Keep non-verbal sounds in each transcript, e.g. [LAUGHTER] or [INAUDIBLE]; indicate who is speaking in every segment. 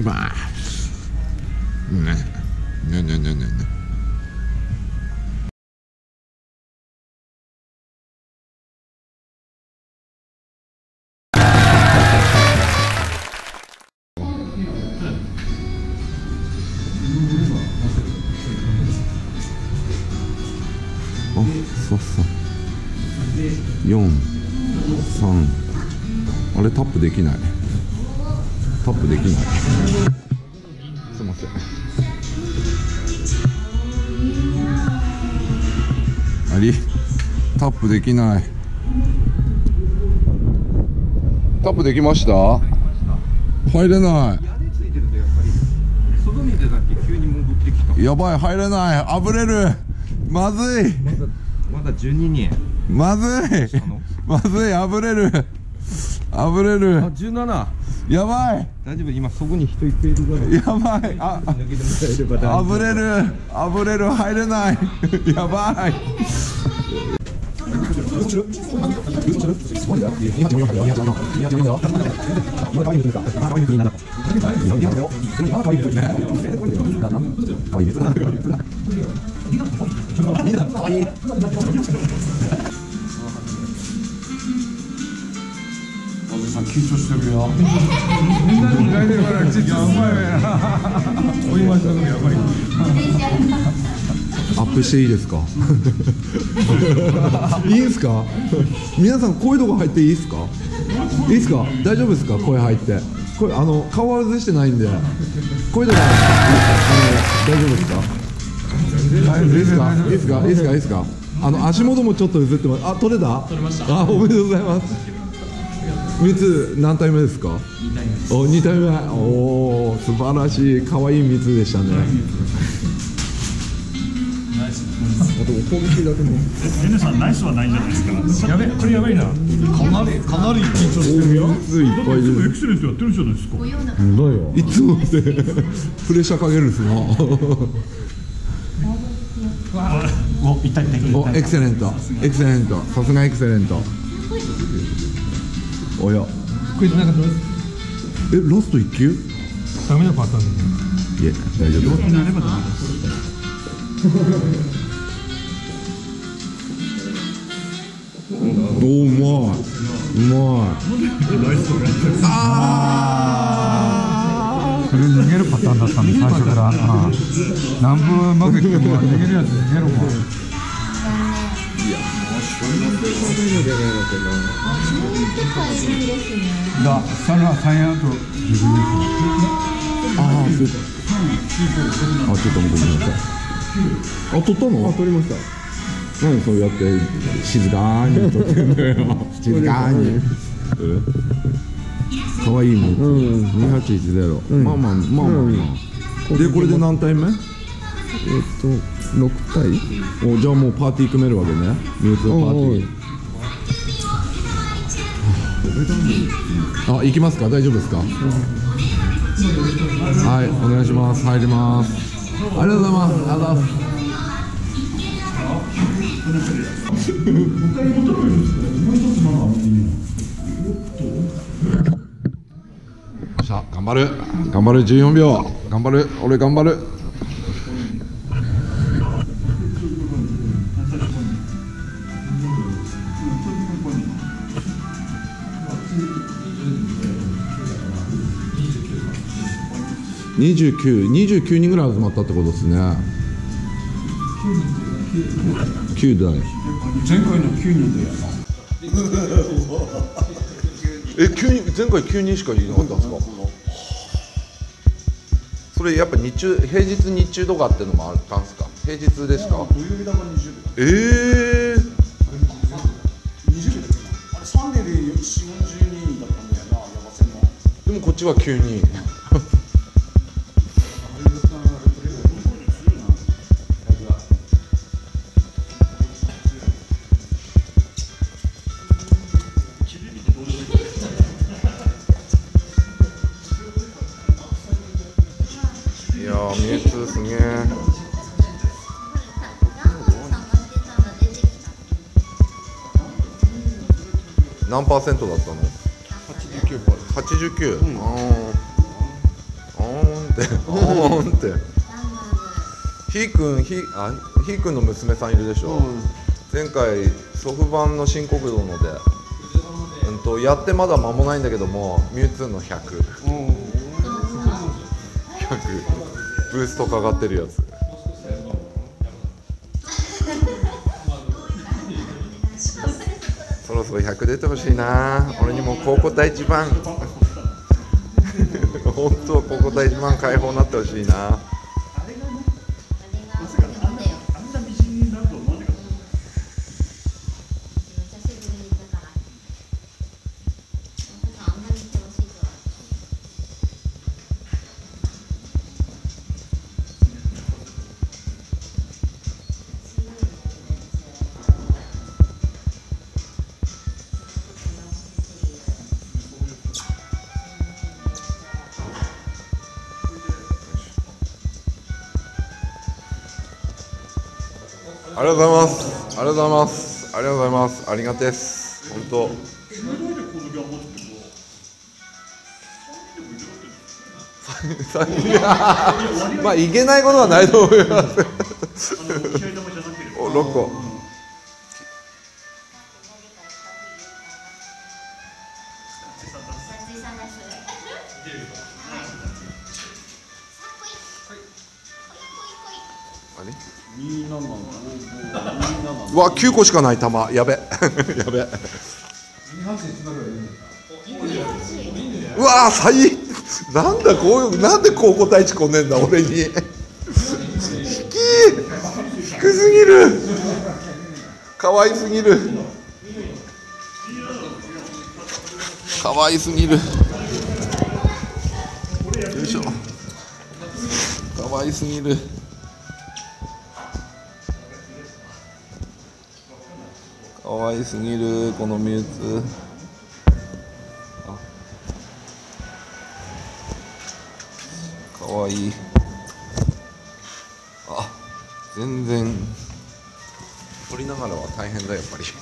Speaker 1: きます。ね。ね。ね。ね。ね。ね。あそうそう。4三。あれタップできない。タップできないすいません。ありタップできない。タップできました？入れな
Speaker 2: い。や
Speaker 1: ばい入れない。あぶれる。まずい。
Speaker 2: まだまだ12人
Speaker 1: まずい。まずいあぶれる。あぶれ
Speaker 2: あ
Speaker 1: る
Speaker 2: 17
Speaker 1: やばい。
Speaker 2: 大丈夫？今そこに人いっぱいいるから。
Speaker 1: やばい。ああぶれる。あぶれる。入れない。[LAUGHS] やばいアップしていいですか？[LAUGHS] いいですか？皆さん声とか入っていいですか？いいですか？大丈夫ですか？声入って。声あの顔は映してないんで。声とか。あの大丈夫ですか？いいですか？いいですか？いいですか？いいですか？あの足元もちょっと映ってます。あ取れた？取れました。あおめでとうございます三つ何体目ですか？お二体目。おお素晴らしい。可愛い三つでしたね。
Speaker 3: エネさんナイス。はないんじゃないですか。やべ、これやばいな。かなりかなり。緊張してるよ。
Speaker 1: 三ついっぱいいる。
Speaker 3: エクセレントやってるじゃないですか。
Speaker 1: い。つも。で [LAUGHS] プレッシャーかけるんですな
Speaker 3: お、いいったいった。
Speaker 1: おエクセレント。エクセレント。さすがエクセレントおや。
Speaker 3: これなんかどう
Speaker 1: えラスト1球
Speaker 3: ダメなパターンで。
Speaker 1: いえ大丈夫。です
Speaker 3: なればダメです。
Speaker 1: おうまい。うまい。あ
Speaker 4: それ逃げるパターンだったんで最初から、ああ何分うまくいっても逃げるやつ逃げるもんだそれはサイアウト自分で
Speaker 1: ーあーそう。かあちょっとごめんなさいあ取ったのあ取りました何そう。やって静かに取ってんだよ静かにかわいいね、う。ん、2810、まあまあまあまあまあ、でこれで何体目
Speaker 2: えっと6体？
Speaker 1: おじゃあもうパーティー組めるわけね。ミューツのパーティー。あ行きますか？大丈夫ですか？はいお願いします。入ります。ありがとうございます。ありがとう。ございますよっしゃ頑張る。頑張る。14秒。頑張る。俺頑張る29、29人ぐらい集まったってことですね。9台。
Speaker 3: 前回の9人で。
Speaker 1: え、9人、前回9人しかいなかったんですか？それやっぱ日中、平日日中とかっていうのもあったんですか？平日ですか？ええー。ちは9人。いやー、ミュウツすげえ。何パーセントだったの？？89。89。あーあって。おーんって。ひーくんひあひーくんの娘さんいるでしょ、前回祖父版の新国道ので、うん、とやってまだ間もないんだけどもミュウツーの100、100ブーストかかってるやつ。[LAUGHS] そろそろ100出てほしいな。俺にも高校第一番本当は高校第一番解放になってほしいな。
Speaker 3: あ
Speaker 1: りがとうございます。ありがとうございます。ありがとうございます。ありがてです。本当まあいけないことはないと思います。お6個うわ9個しかない玉やべ。やべ。[LAUGHS] うわー最なんだこういうなんで高校第一こんねんだ俺に。引き低すぎる。可愛すぎる。可愛すぎる。よいしょ。可愛すぎる可愛すぎるこのミュウツ。ーあ。可愛い。あ。全然。撮りながらは大変だやっぱり。[LAUGHS]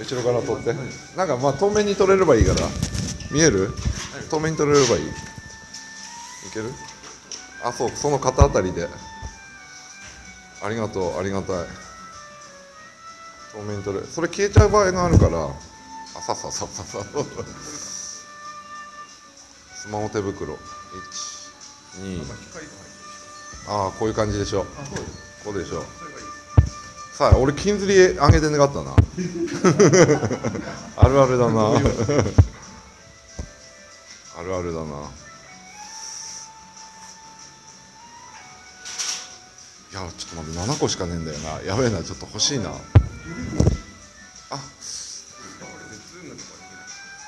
Speaker 1: 後ろから撮って。なんかまあ透明に撮れればいいから。見える？透明に撮れればいい。いける？あそうその肩あたりでありがとうありがたい。透明に撮れ。るそれ消えちゃう場合があるから。あさささささ。[LAUGHS] スマホ手袋。12ああこういう感じでしょ。こうでしょ。さあ俺金釣りあげてなかったな。[LAUGHS] あるあるだな。[LAUGHS] あるあるだな。いやちょっと待って7個しかねえんだよな。やべえなちょっと欲しいな。あ。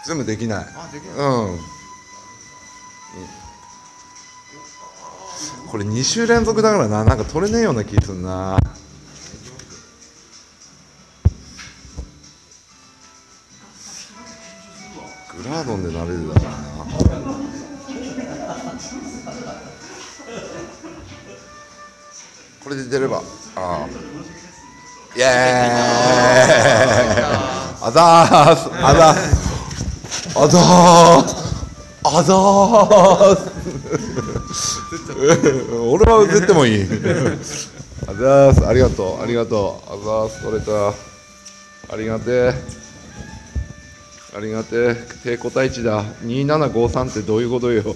Speaker 1: ズームできない。うん。これ2週連続だからな。なんか取れねえような気するな。グラードンで慣れるだろうなこれで出れば。ああ。イエー。イあざーすあざーすあざー。すあざーす俺は映ってもいい。あざーすありがとう。ありがとう。あざーす取れた。ありがてえ。ありがてえ。低個体値だ。2753ってどういうことよ